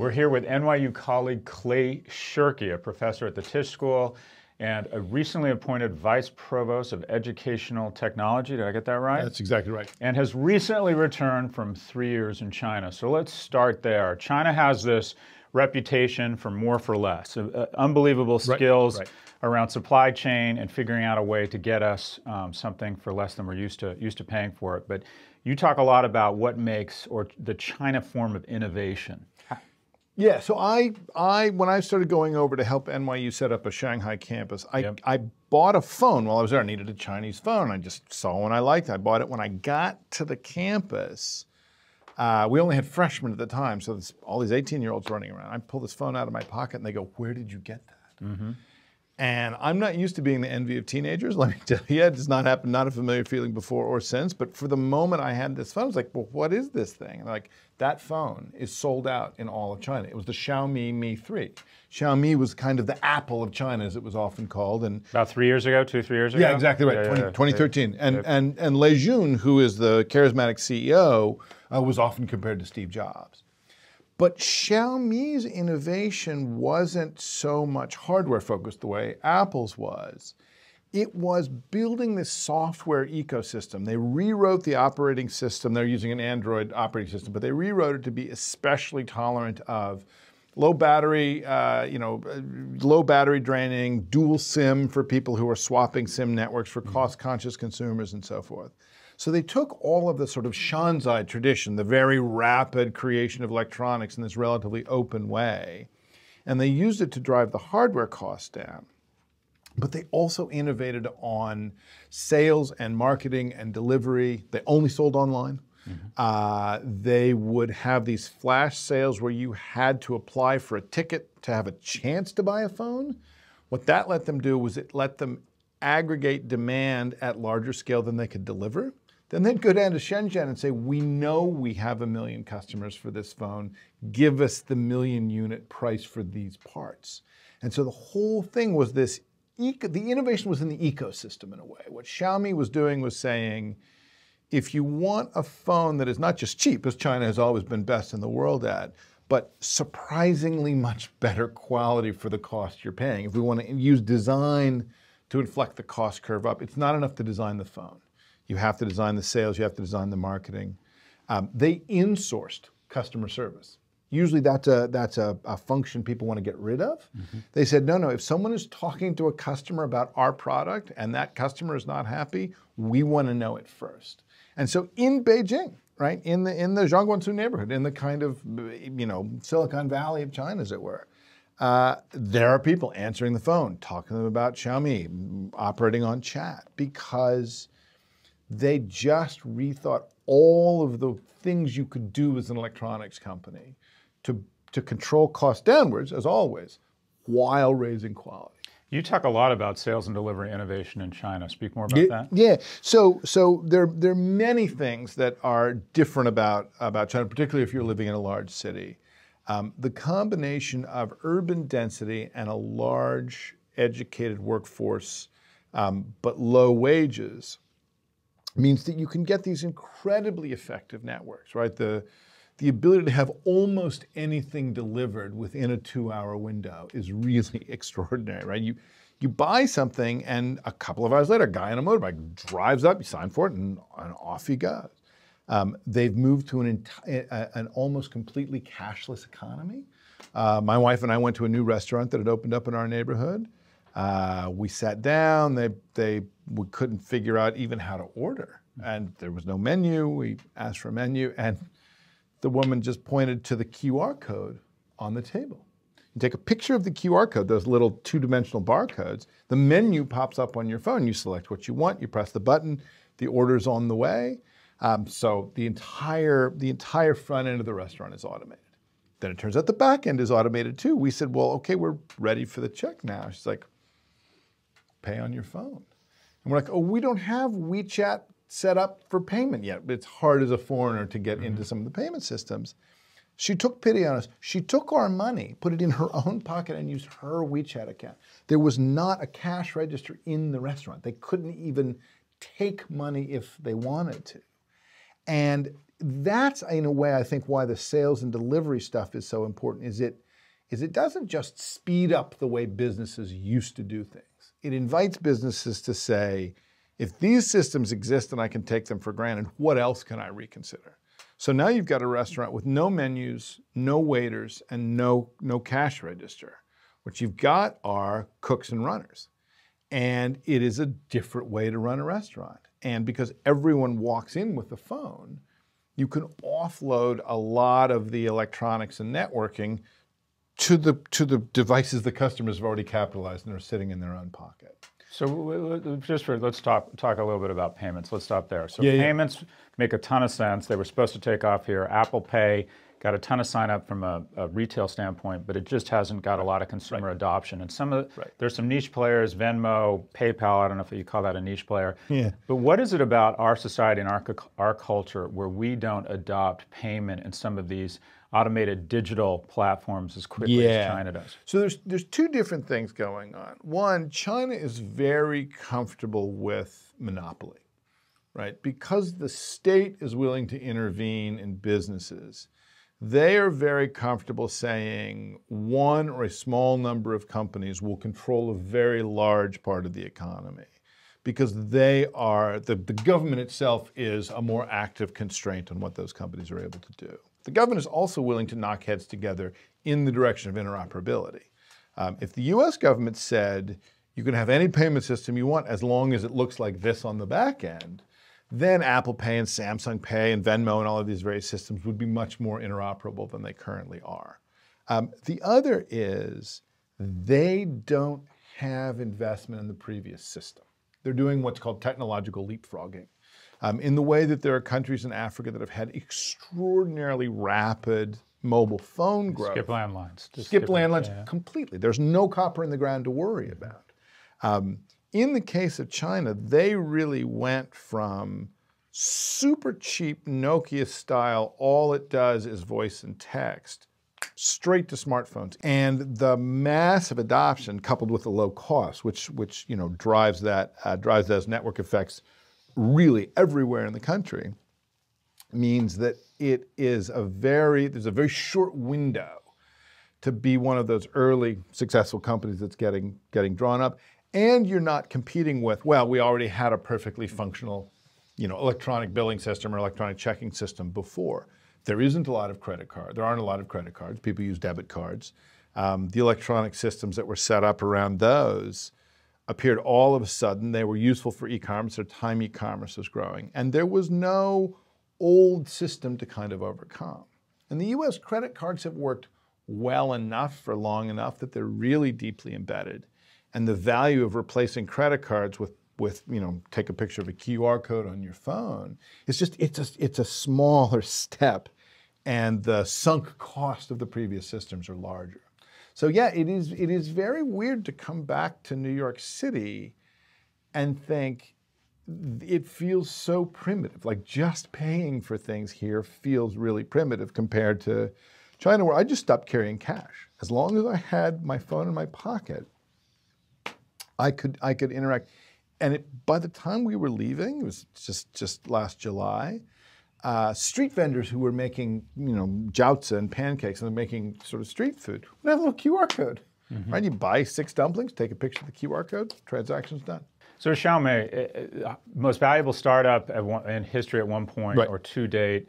We're here with NYU colleague Clay Shirky, a professor at the Tisch School and a recently appointed vice provost of educational technology. Did I get that right? That's exactly right. And has recently returned from three years in China. So let's start there. China has this reputation for more for less, uh, unbelievable skills right, right. around supply chain and figuring out a way to get us um, something for less than we're used to used to paying for it. But you talk a lot about what makes or the China form of innovation. Yeah, so I, I when I started going over to help NYU set up a Shanghai campus, I, yep. I bought a phone while I was there. I needed a Chinese phone. I just saw one I liked. I bought it when I got to the campus. Uh, we only had freshmen at the time, so this, all these 18 year olds running around. I pull this phone out of my pocket and they go, Where did you get that? Mm-hmm. And I'm not used to being the envy of teenagers. Let me tell you, it does not happen, not a familiar feeling before or since. But for the moment I had this phone, I was like, well, what is this thing? And like, that phone is sold out in all of China. It was the Xiaomi Mi 3. Xiaomi was kind of the Apple of China, as it was often called. And about three years ago, two, three years ago? Yeah, exactly right, yeah, 20, yeah, 2013. And, and, and Lei Jun, who is the charismatic CEO, uh, was often compared to Steve Jobs. But Xiaomi's innovation wasn't so much hardware focused the way Apple's was. It was building this software ecosystem. They rewrote the operating system. They're using an Android operating system, but they rewrote it to be especially tolerant of low battery, uh, you know, low battery draining, dual SIM for people who are swapping SIM networks for mm-hmm. cost-conscious consumers and so forth. So they took all of the sort of Shanzhai tradition, the very rapid creation of electronics in this relatively open way, and they used it to drive the hardware costs down. But they also innovated on sales and marketing and delivery. They only sold online. Mm-hmm. Uh, they would have these flash sales where you had to apply for a ticket to have a chance to buy a phone. What that let them do was it let them aggregate demand at larger scale than they could deliver. Then they'd go down to Shenzhen and say, We know we have a million customers for this phone. Give us the million unit price for these parts. And so the whole thing was this the innovation was in the ecosystem in a way. What Xiaomi was doing was saying, if you want a phone that is not just cheap, as China has always been best in the world at, but surprisingly much better quality for the cost you're paying. If we want to use design to inflect the cost curve up, it's not enough to design the phone. You have to design the sales, you have to design the marketing. Um, they insourced customer service. Usually that's a, that's a, a function people want to get rid of. Mm-hmm. They said, no, no, if someone is talking to a customer about our product and that customer is not happy, we want to know it first. And so in Beijing, right, in the, in the Zhongguancun neighborhood, in the kind of, you know, Silicon Valley of China, as it were, uh, there are people answering the phone, talking to them about Xiaomi, operating on chat, because they just rethought all of the things you could do as an electronics company to, to control cost downwards, as always, while raising quality. You talk a lot about sales and delivery innovation in China. Speak more about that. Yeah. So so there there are many things that are different about about China, particularly if you're living in a large city. Um, the combination of urban density and a large educated workforce, um, but low wages, means that you can get these incredibly effective networks, right? The, the ability to have almost anything delivered within a two hour window is really extraordinary, right? You, you buy something, and a couple of hours later, a guy on a motorbike drives up, you sign for it, and, and off he goes. Um, they've moved to an, enti- an almost completely cashless economy. Uh, my wife and I went to a new restaurant that had opened up in our neighborhood. Uh, we sat down. They they we couldn't figure out even how to order, and there was no menu. We asked for a menu, and the woman just pointed to the QR code on the table. You take a picture of the QR code, those little two-dimensional barcodes. The menu pops up on your phone. You select what you want. You press the button. The order's on the way. Um, so the entire the entire front end of the restaurant is automated. Then it turns out the back end is automated too. We said, well, okay, we're ready for the check now. She's like, pay on your phone. And we're like, oh, we don't have WeChat set up for payment yet. It's hard as a foreigner to get mm-hmm. into some of the payment systems. She took pity on us. She took our money, put it in her own pocket, and used her WeChat account. There was not a cash register in the restaurant. They couldn't even take money if they wanted to. And that's in a way I think why the sales and delivery stuff is so important is it is it doesn't just speed up the way businesses used to do things. It invites businesses to say, if these systems exist and I can take them for granted, what else can I reconsider? So now you've got a restaurant with no menus, no waiters, and no, no cash register. What you've got are cooks and runners. And it is a different way to run a restaurant. And because everyone walks in with a phone, you can offload a lot of the electronics and networking to the to the devices the customers have already capitalized and are sitting in their own pocket. So just for let's talk talk a little bit about payments. Let's stop there. So yeah, payments yeah. make a ton of sense. They were supposed to take off here. Apple Pay got a ton of sign up from a, a retail standpoint, but it just hasn't got a lot of consumer right. adoption. And some of the, right. there's some niche players, Venmo, PayPal. I don't know if you call that a niche player. Yeah. But what is it about our society and our our culture where we don't adopt payment in some of these automated digital platforms as quickly yeah. as China does? So there's there's two different things going on. One, China is very comfortable with monopoly, right? Because the state is willing to intervene in businesses they are very comfortable saying one or a small number of companies will control a very large part of the economy because they are, the, the government itself is a more active constraint on what those companies are able to do. The government is also willing to knock heads together in the direction of interoperability. Um, if the US government said, you can have any payment system you want as long as it looks like this on the back end, then Apple Pay and Samsung Pay and Venmo and all of these various systems would be much more interoperable than they currently are. Um, the other is they don't have investment in the previous system. They're doing what's called technological leapfrogging. Um, in the way that there are countries in Africa that have had extraordinarily rapid mobile phone growth. Skip landlines. Skip, skip landlines yeah. completely. There's no copper in the ground to worry about. Um, in the case of China, they really went from super cheap Nokia style, all it does is voice and text, straight to smartphones. And the massive adoption coupled with the low cost, which, which you know, drives, that, uh, drives those network effects really everywhere in the country, means that it is a very, there's a very short window to be one of those early successful companies that's getting, getting drawn up and you're not competing with, well, we already had a perfectly functional, you know, electronic billing system or electronic checking system before. There isn't a lot of credit card. There aren't a lot of credit cards. People use debit cards. Um, the electronic systems that were set up around those appeared all of a sudden. They were useful for e-commerce. Their time e-commerce was growing, and there was no old system to kind of overcome. And the U.S. credit cards have worked well enough for long enough that they're really deeply embedded and the value of replacing credit cards with with you know take a picture of a QR code on your phone it's just it's a, it's a smaller step and the sunk cost of the previous systems are larger so yeah it is it is very weird to come back to New York City and think it feels so primitive like just paying for things here feels really primitive compared to China where I just stopped carrying cash as long as I had my phone in my pocket I could I could interact. And it, by the time we were leaving, it was just just last July. Uh, street vendors who were making you know jiaozi and pancakes and they're making sort of street food would have a little QR code. Mm-hmm. Right, you buy six dumplings, take a picture of the QR code, transaction's done. So Xiaomi, uh, uh, most valuable startup one, in history at one point right. or to date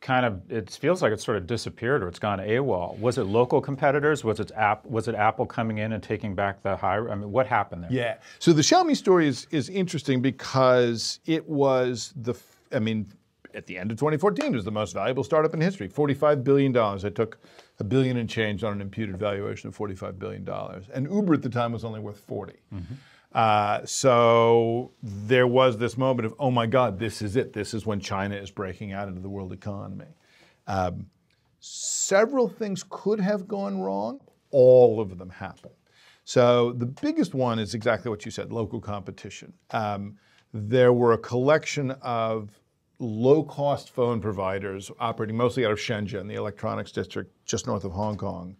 kind of it feels like it's sort of disappeared or it's gone AWOL. Was it local competitors? Was it app was it Apple coming in and taking back the high I mean what happened there? Yeah. So the Xiaomi story is is interesting because it was the I mean at the end of 2014 it was the most valuable startup in history. 45 billion dollars. It took a billion and change on an imputed valuation of 45 billion dollars. And Uber at the time was only worth 40. Mm-hmm. Uh, so there was this moment of, oh my God, this is it. This is when China is breaking out into the world economy. Um, several things could have gone wrong. All of them happened. So the biggest one is exactly what you said local competition. Um, there were a collection of low cost phone providers operating mostly out of Shenzhen, the electronics district just north of Hong Kong,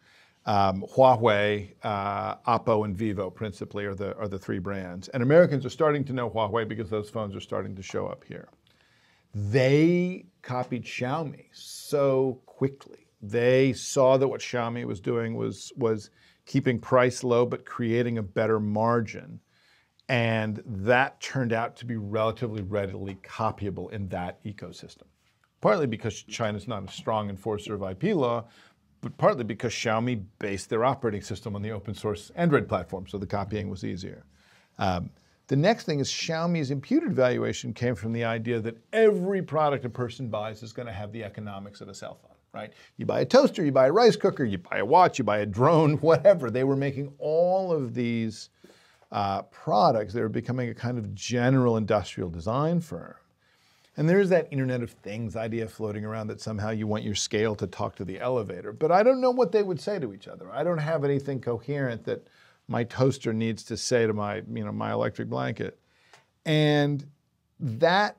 um, Huawei, uh, Oppo, and Vivo principally are the, are the three brands. And Americans are starting to know Huawei because those phones are starting to show up here. they copied Xiaomi so quickly. They saw that what Xiaomi was doing was, was keeping price low but creating a better margin. And that turned out to be relatively readily copyable in that ecosystem. Partly because China's not a strong enforcer of IP law, but partly because Xiaomi based their operating system on the open source Android platform, so the copying was easier. Um, the next thing is Xiaomi's imputed valuation came from the idea that every product a person buys is going to have the economics of a cell phone, right? You buy a toaster, you buy a rice cooker, you buy a watch, you buy a drone, whatever. They were making all of these uh, products. They were becoming a kind of general industrial design firm. And there's that Internet of Things idea floating around that somehow you want your scale to talk to the elevator. But I don't know what they would say to each other. I don't have anything coherent that my toaster needs to say to my, you know, my electric blanket. And that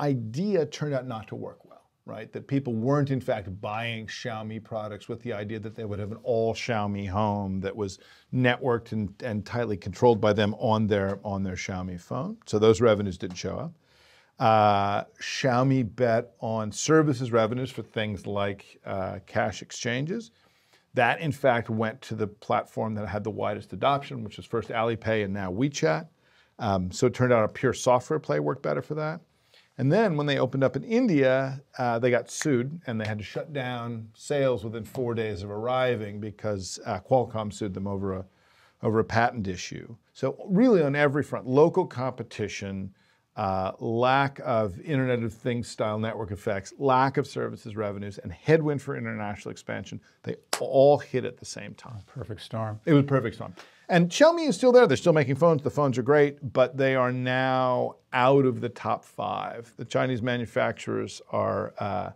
idea turned out not to work right? That people weren't in fact buying Xiaomi products with the idea that they would have an all Xiaomi home that was networked and, and tightly controlled by them on their on their Xiaomi phone. So those revenues didn't show up. Uh, Xiaomi bet on services revenues for things like uh, cash exchanges. That, in fact, went to the platform that had the widest adoption, which was first Alipay and now WeChat. Um, so it turned out a pure software play worked better for that. And then when they opened up in India, uh, they got sued and they had to shut down sales within four days of arriving because uh, Qualcomm sued them over a, over a patent issue. So, really, on every front, local competition, uh, lack of Internet of Things style network effects, lack of services revenues, and headwind for international expansion, they all hit at the same time. Perfect storm. It was perfect storm. And Xiaomi is still there. They're still making phones. The phones are great, but they are now out of the top five. The Chinese manufacturers are uh,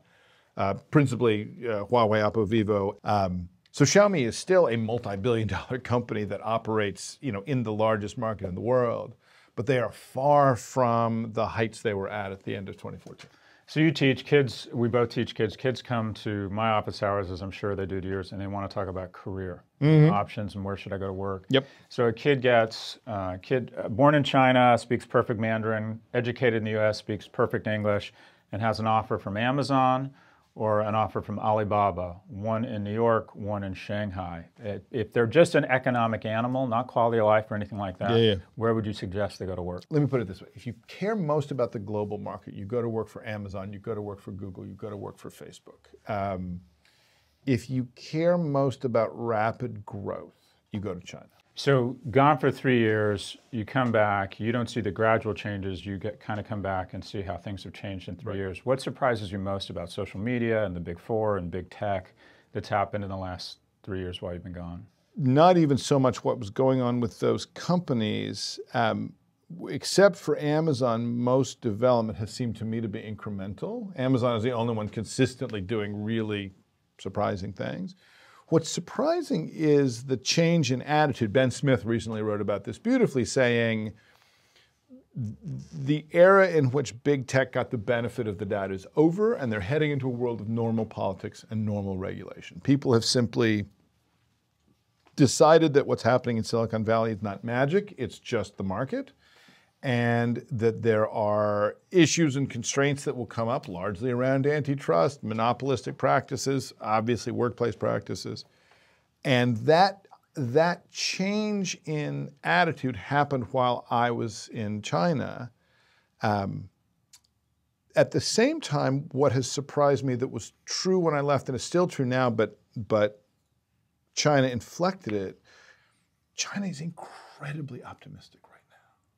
uh, principally uh, Huawei, Oppo, Vivo. Um, so Xiaomi is still a multi-billion dollar company that operates, you know, in the largest market in the world but they are far from the heights they were at at the end of 2014. So you teach kids, we both teach kids. Kids come to my office hours, as I'm sure they do to yours, and they want to talk about career mm-hmm. options and where should I go to work. Yep. So a kid gets, uh, kid uh, born in China, speaks perfect Mandarin, educated in the U.S., speaks perfect English, and has an offer from Amazon or an offer from Alibaba, one in New York, one in Shanghai. If they're just an economic animal, not quality of life or anything like that, yeah, yeah. where would you suggest they go to work? Let me put it this way. If you care most about the global market, you go to work for Amazon, you go to work for Google, you go to work for Facebook. Um, if you care most about rapid growth, you go to China. So gone for three years, you come back, you don't see the gradual changes, you get kind of come back and see how things have changed in three right. years. What surprises you most about social media and the big four and big tech that's happened in the last three years while you've been gone? Not even so much what was going on with those companies. Um, except for Amazon, most development has seemed to me to be incremental. Amazon is the only one consistently doing really surprising things. What's surprising is the change in attitude. Ben Smith recently wrote about this beautifully, saying the era in which big tech got the benefit of the data is over, and they're heading into a world of normal politics and normal regulation. People have simply decided that what's happening in Silicon Valley is not magic, it's just the market and that there are issues and constraints that will come up largely around antitrust, monopolistic practices, obviously workplace practices. And that that change in attitude happened while I was in China. Um, at the same time, what has surprised me that was true when I left and is still true now, but but China inflected it. China is incredibly optimistic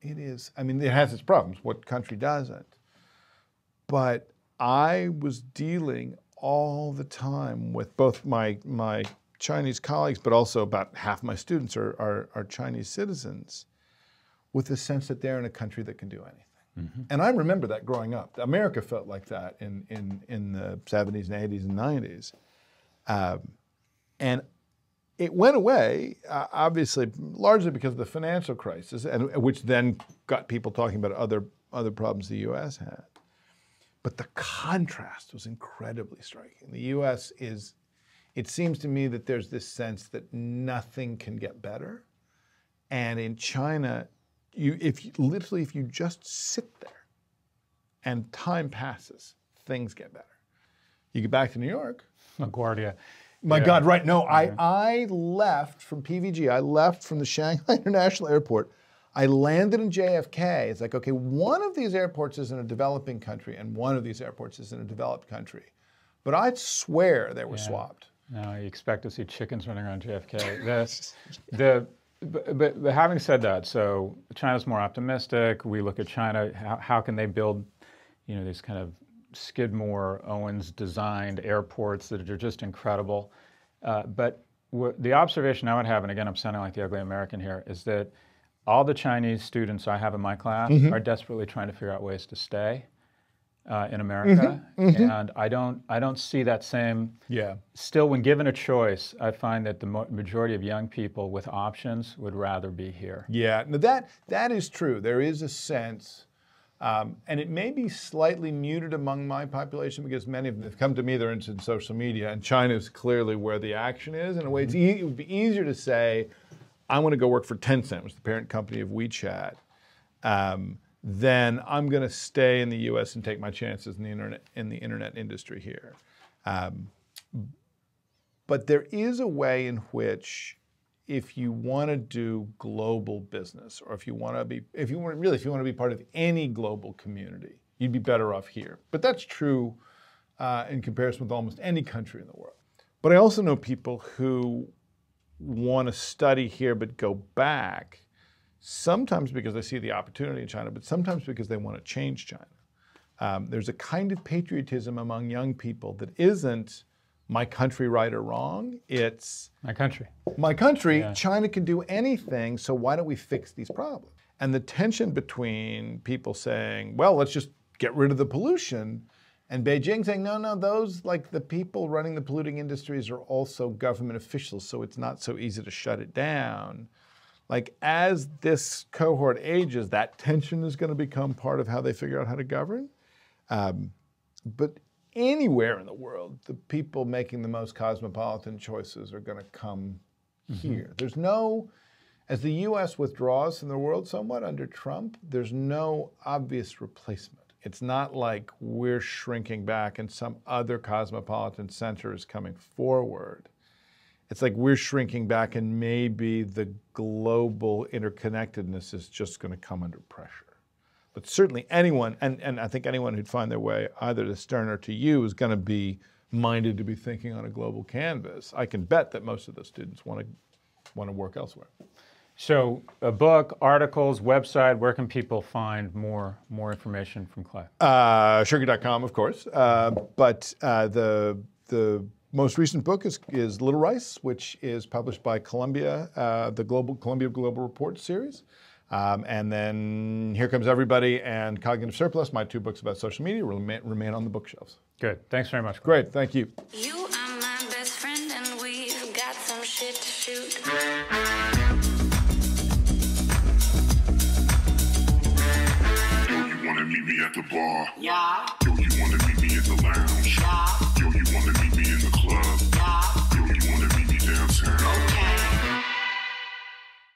it is, I mean, it has its problems. What country doesn't? But I was dealing all the time with both my, my Chinese colleagues, but also about half my students are, are, are Chinese citizens, with the sense that they're in a country that can do anything. Mm-hmm. And I remember that growing up. America felt like that in, in, in the 70s and 80s and 90s. Um, and it went away, uh, obviously, largely because of the financial crisis, and which then got people talking about other other problems the U.S. had. But the contrast was incredibly striking. The U.S. is, it seems to me that there's this sense that nothing can get better, and in China, you if you, literally if you just sit there and time passes, things get better. You get back to New York. LaGuardia. My yeah. God, right. No, I, I left from PVG. I left from the Shanghai International Airport. I landed in JFK. It's like, okay, one of these airports is in a developing country and one of these airports is in a developed country. But I'd swear they were yeah. swapped. No, you expect to see chickens running around JFK. the, the, but, but, having said that, so China's more optimistic. We look at China, how, how can they build, you know, these kind of Skidmore, Owings designed airports that are just incredible. Uh, but the observation I would have, and again, I'm sounding like the ugly American here, is that all the Chinese students I have in my class mm-hmm. are desperately trying to figure out ways to stay uh, in America, mm-hmm. Mm-hmm. and I don't, I don't see that same. Yeah. Still, when given a choice, I find that the mo- majority of young people with options would rather be here. Yeah, now that that is true. There is a sense um, and it may be slightly muted among my population because many of them have come to me, they're interested in social media, and China is clearly where the action is. In a way, e- it would be easier to say, I want to go work for Tencent, which is the parent company of WeChat, um, then I'm going to stay in the US and take my chances in the internet, in the internet industry here. Um, but there is a way in which if you want to do global business or if you want to be if you want really if you want to be part of any global community you'd be better off here. But that's true uh, in comparison with almost any country in the world. But i also know people who want to study here but go back sometimes because they see the opportunity in china but sometimes because they want to change china. Um, there's a kind of patriotism among young people that isn't my country right or wrong. It's my country. My country. Yeah. China can do anything, so why don't we fix these problems? And the tension between people saying, well, let's just get rid of the pollution, and Beijing saying, no, no, those, like the people running the polluting industries are also government officials, so it's not so easy to shut it down. Like, as this cohort ages, that tension is going to become part of how they figure out how to govern. Um, but anywhere in the world, the people making the most cosmopolitan choices are going to come mm-hmm. here. There's no, as the US withdraws from the world somewhat under Trump, there's no obvious replacement. It's not like we're shrinking back and some other cosmopolitan center is coming forward. It's like we're shrinking back and maybe the global interconnectedness is just going to come under pressure. But certainly anyone, and, and I think anyone who'd find their way either to Stern or to you is going to be minded to be thinking on a global canvas. I can bet that most of the students want to want to work elsewhere. So, a book, articles, website. Where can people find more more information from Clay? Uh, Shirky.com, of course. Uh, but uh, the the most recent book is, is Little Rice, which is published by Columbia, uh, the Global Columbia Global Report series. Um, and then Here Comes Everybody and Cognitive Surplus, my two books about social media, remain, remain on the bookshelves. Good. Thanks very much. Great. Thank you. You are my best friend, and we've got some shit to shoot. Yo, you wanna meet me at the bar? Yeah. Yo, you wanna meet me at the lounge? Yeah.